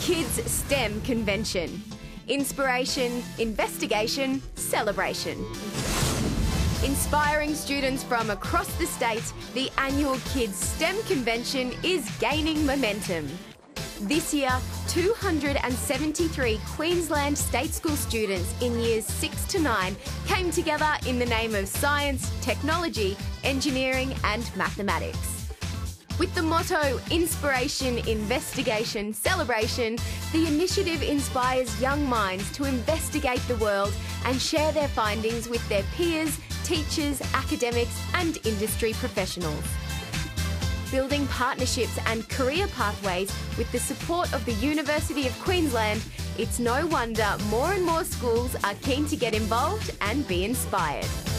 Kids STEM Convention. Inspiration, investigation, celebration. Inspiring students from across the state, the annual Kids STEM Convention is gaining momentum. This year, 273 Queensland State School students in years 6 to 9 came together in the name of science, technology, engineering, and mathematics. With the motto Inspiration, Investigation, Celebration, the initiative inspires young minds to investigate the world and share their findings with their peers, teachers, academics, and industry professionals building partnerships and career pathways with the support of the University of Queensland, it's no wonder more and more schools are keen to get involved and be inspired.